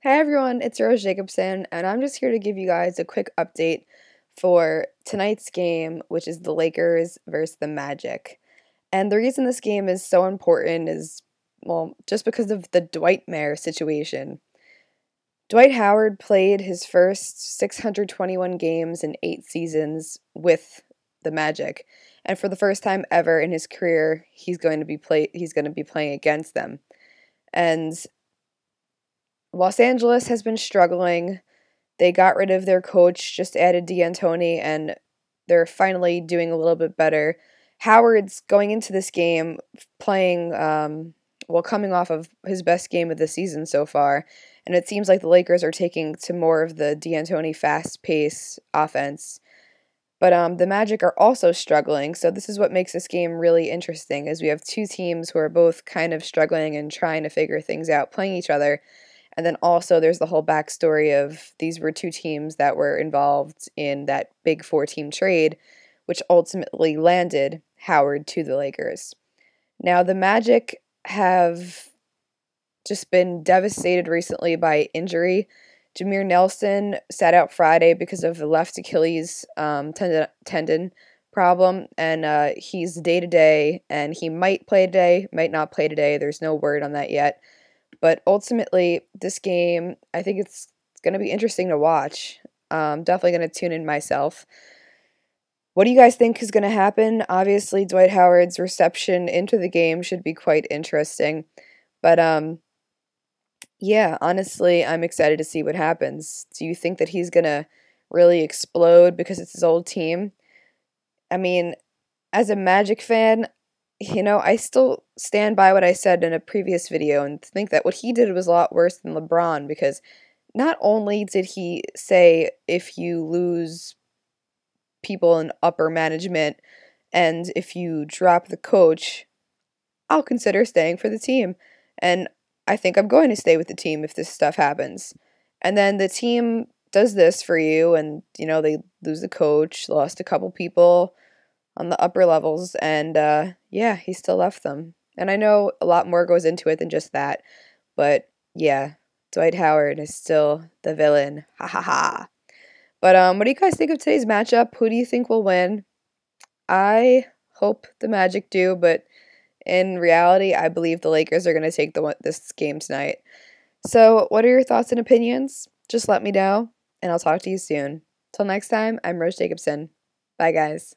Hey everyone, it's Rose Jacobson, and I'm just here to give you guys a quick update for tonight's game, which is the Lakers versus the Magic. And the reason this game is so important is, well, just because of the Dwightmare situation. Dwight Howard played his first 621 games in eight seasons with the Magic, and for the first time ever in his career, he's going to be play he's going to be playing against them. And Los Angeles has been struggling. They got rid of their coach, just added D'Antoni, and they're finally doing a little bit better. Howard's going into this game playing, um, well, coming off of his best game of the season so far, and it seems like the Lakers are taking to more of the D'Antoni fast pace offense. But um, the Magic are also struggling, so this is what makes this game really interesting. Is we have two teams who are both kind of struggling and trying to figure things out, playing each other, and then also there's the whole backstory of these were two teams that were involved in that big four team trade, which ultimately landed Howard to the Lakers. Now, the Magic have just been devastated recently by injury. Jameer Nelson sat out Friday because of the left Achilles um, tendon, tendon problem, and uh, he's day to day, and he might play today, might not play today. There's no word on that yet. But ultimately, this game, I think it's, going to be interesting to watch. I'm definitely going to tune in myself. What do you guys think is going to happen? Obviously, Dwight Howard's reception into the game should be quite interesting. But um, yeah, honestly, I'm excited to see what happens. Do you think that he's going to really explode because it's his old team? I mean, as a Magic fan, you know, I still stand by what I said in a previous video and think that what he did was a lot worse than LeBron because not only did he say if you lose people in upper management and if you drop the coach, I'll consider staying for the team. And I think I'm going to stay with the team if this stuff happens. And then the team does this for you and you know they lose the coach, lost a couple people on the upper levels, and uh, yeah, he still left them. And I know a lot more goes into it than just that, but yeah, Dwight Howard is still the villain. Ha ha ha. But um, what do you guys think of today's matchup? Who do you think will win? I hope the Magic do, but in reality, I believe the Lakers are going to take the this game tonight. So, what are your thoughts and opinions? Just let me know, and I'll talk to you soon. Till next time, I'm Rose Jacobson. Bye, guys.